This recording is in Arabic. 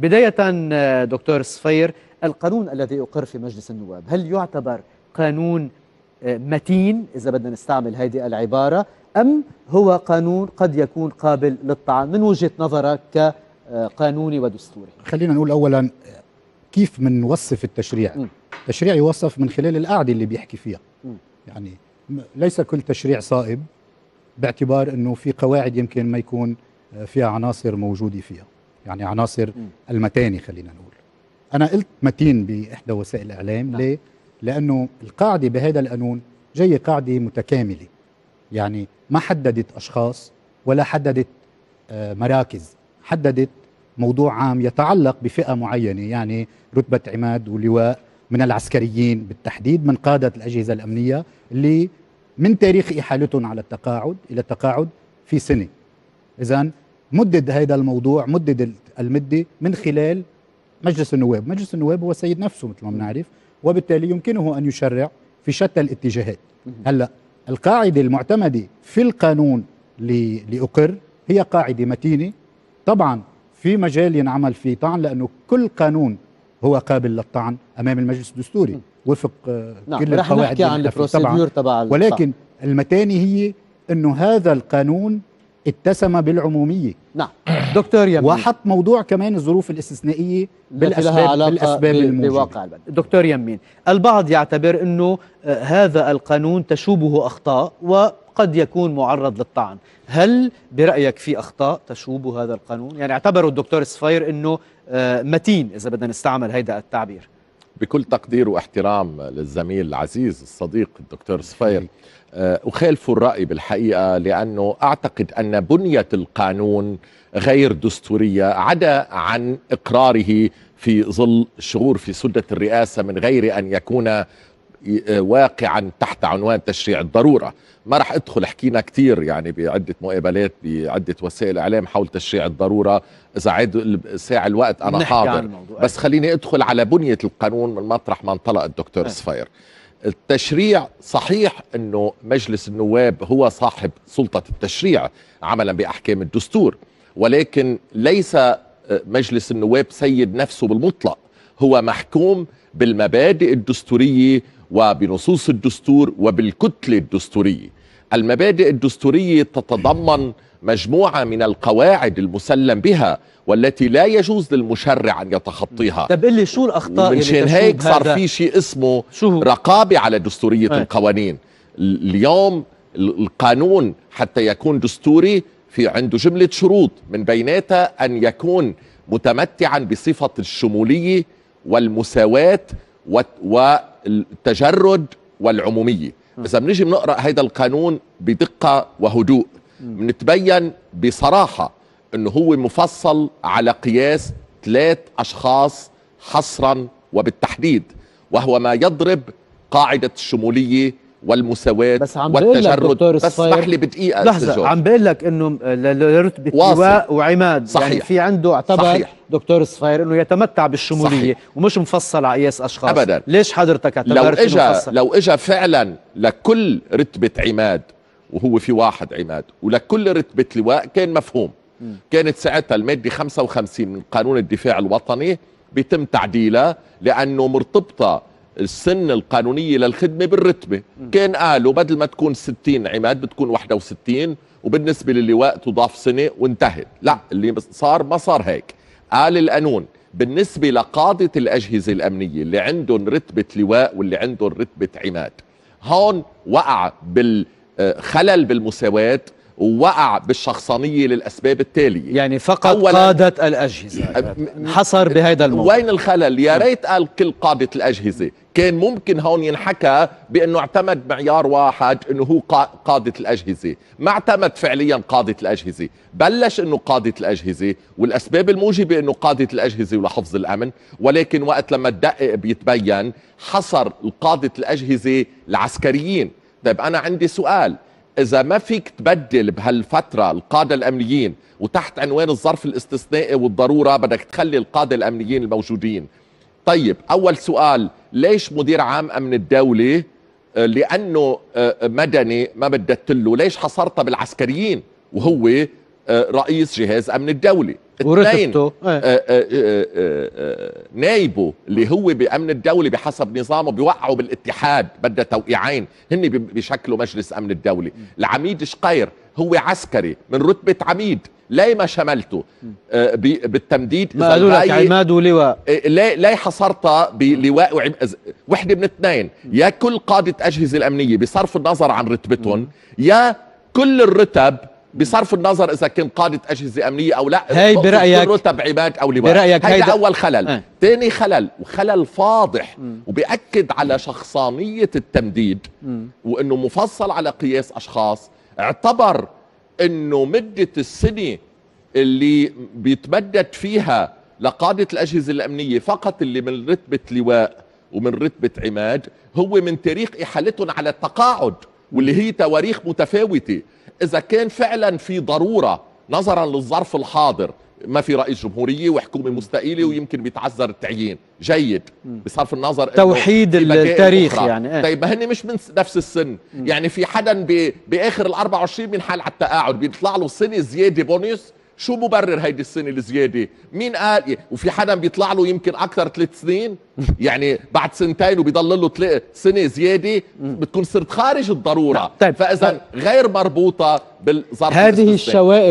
بداية آه، دكتور صفير القانون الذي أقر في مجلس النواب هل يعتبر قانون آه، متين إذا بدنا نستعمل هذه العبارة أم هو قانون قد يكون قابل للطعن من وجهة نظرك كقانوني ودستوري؟ خلينا نقول أولا كيف بنوصف التشريع؟ م. التشريع يوصف من خلال القاعدة اللي بيحكي فيها. م. يعني ليس كل تشريع صائب باعتبار أنه في قواعد يمكن ما يكون فيها عناصر موجودة فيها. يعني عناصر المتانة خلينا نقول. أنا قلت متين بإحدى وسائل الإعلام. نعم. ليه؟ لأنه القاعدة بهذا القانون جاية قاعدة متكاملة. يعني ما حددت أشخاص ولا حددت آه، مراكز. حددت موضوع عام يتعلق بفئة معينة يعني رتبة عماد ولواء من العسكريين بالتحديد من قادة الأجهزة الأمنية اللي من تاريخ إحالتهم على التقاعد إلى التقاعد في سنة. إذا مدد هذا الموضوع مدد المدة من خلال مجلس النواب. مجلس النواب هو سيد نفسه مثل ما بنعرف وبالتالي يمكنه أن يشرع في شتى الاتجاهات. هلأ القاعدة المعتمدة في القانون لأقر هي قاعدة متينة. طبعا في مجال ينعمل فيه طعن لأنه كل قانون هو قابل للطعن أمام المجلس الدستوري. وفق نعم كل القواعد نحكي عن البروسيدور تبع ولكن المتانة هي أنه هذا القانون اتسم بالعمومية. نعم. دكتور يمين وحط موضوع كمان الظروف الاستثنائية بالأسباب, بالأسباب الموجودة. بواقع البلد دكتور يمين البعض يعتبر أنه آه، هذا القانون تشوبه أخطاء وقد يكون معرض للطعن. هل برأيك في أخطاء تشوب هذا القانون؟ يعني اعتبروا الدكتور صفير أنه آه، متين إذا بدنا نستعمل هذا التعبير. بكل تقدير واحترام للزميل العزيز الصديق الدكتور صفير آه، أخالف الرأي بالحقيقة لأنه أعتقد أن بنية القانون غير دستورية عدا عن إقراره في ظل شهور في سدة الرئاسة من غير أن يكون واقعا تحت عنوان تشريع الضرورة. ما راح ادخل حكينا كثير يعني بعدة مقابلات بعدة وسائل إعلام حول تشريع الضرورة. إذا عاد ساعة الوقت أنا حاضر. بس خليني أدخل على بنية القانون من مطرح ما انطلق الدكتور صفير التشريع صحيح إنه مجلس النواب هو صاحب سلطة التشريع عملا بأحكام الدستور ولكن ليس آه، مجلس النواب سيد نفسه بالمطلق. هو محكوم بالمبادئ الدستورية وبنصوص الدستور وبالكتلة الدستورية. المبادئ الدستورية تتضمن مجموعة من القواعد المسلم بها والتي لا يجوز للمشرع أن يتخطيها. طب لي شو الأخطاء من شان هيك صار في شيء اسمه شو رقابة على دستورية أي. القوانين. اليوم القانون حتى يكون دستوري في عنده جملة شروط من بيناتها أن يكون متمتعا بصفة الشمولية والمساواة والتجرد والعمومية. اذا بنيجي بنقرأ هذا القانون بدقة وهدوء بنتبين بصراحة إنه هو مفصل على قياس ثلاث أشخاص حصرا وبالتحديد وهو ما يضرب قاعدة الشمولية والمساواة بس عم والتجرد بس اسمح لي بدقيقة لحظة عم بقول لك إنه لرتبة لواء وعماد يعني صحيح. يعني في عنده اعتبر صحيح. دكتور صفير إنه يتمتع بالشمولية صحيح. ومش مفصل على قياس أشخاص ابدا ليش حضرتك اعتبرت لو اجى لو اجى فعلا لكل رتبة عماد وهو في واحد عماد ولكل رتبة لواء كان مفهوم م. كانت ساعتها المادة 55 من قانون الدفاع الوطني بيتم تعديلها لأنه مرتبطة السن القانونية للخدمة بالرتبة. كان قالوا بدل ما تكون 60 عماد بتكون 61 وبالنسبة للواء تضاف سنة وانتهت. لا اللي صار ما صار هيك. قال القانون بالنسبة لقادة الأجهزة الأمنية اللي عندهم رتبة لواء واللي عندهم رتبة عماد هون وقع بال خلل بالمساواة ووقع بالشخصانية للأسباب التالية. يعني فقط قادة الأجهزة. حصر بهذا الموضوع وين الخلل؟ يا ريت قال كل قادة الأجهزة. كان ممكن هون ينحكى بأنه اعتمد معيار واحد أنه هو قادة الأجهزة. ما اعتمد فعليا قادة الأجهزة. بلش أنه قادة الأجهزة والأسباب الموجبة أنه قادة الأجهزة ولحفظ الأمن. ولكن وقت لما تدقق بيتبين حصر قادة الأجهزة العسكريين. طيب أنا عندي سؤال. إذا ما فيك تبدل بهالفترة القادة الأمنيين وتحت عنوان الظرف الاستثنائي والضرورة بدك تخلي القادة الأمنيين الموجودين. طيب أول سؤال ليش مدير عام أمن الدولة آه، لأنه آه، مدني ما بدت له ليش حصرتها بالعسكريين وهو آه، رئيس جهاز أمن الدولة؟ اثنين ورتبته إيه. آه، آه، آه، آه، آه، نايبه اللي هو بامن الدولي بحسب نظامه بيوقعوا بالاتحاد بدها توقيعين. هن بي- بيشكلوا مجلس أمن الدولي العميد شقير هو عسكري من رتبة عميد ليه ما شملته. آه، بالتمديد ما قالوا لك عماد ولواء إيه، ليه ليه حصرتها بلواء وعم... وحدة من اثنين. يا كل قادة أجهزة الأمنية بصرف النظر عن رتبتهم يا كل الرتب بصرف النظر إذا كان قاده أجهزة أمنية أو لا برأيك- كل رتب عماد أو لواء. برأيك هيدا هيدا- أول خلل. ثاني خلل وخلل فاضح وبيأكد على شخصانية التمديد وإنه مفصل على قياس أشخاص. اعتبر إنه مدة السنة اللي بيتمدد فيها لقادة الأجهزة الأمنية فقط اللي من رتبة لواء ومن رتبة عماد هو من تاريخ إحالتهم على التقاعد واللي هي تواريخ متفاوتة. إذا كان فعلا في ضرورة نظرا للظرف الحاضر ما في رئيس جمهورية وحكومة مستقيلة ويمكن بيتعذر التعيين. جيد. بصرف النظر توحيد التاريخ أخرى. يعني، إيه. طيب هن مش من نفس السن. يعني في حدا بآخر ال 24 من حال على التقاعد بيطلع له سنة زيادة بونus شو مبرر هيدي السنة الزيادة مين قال وفي حدا بيطلع له يمكن أكثر ثلاث سنين يعني بعد سنتين وبيضل له سنة زيادة بتكون صرت خارج الضرورة طيب. فإذا غير مربوطة بالظرف هذه. الشوائب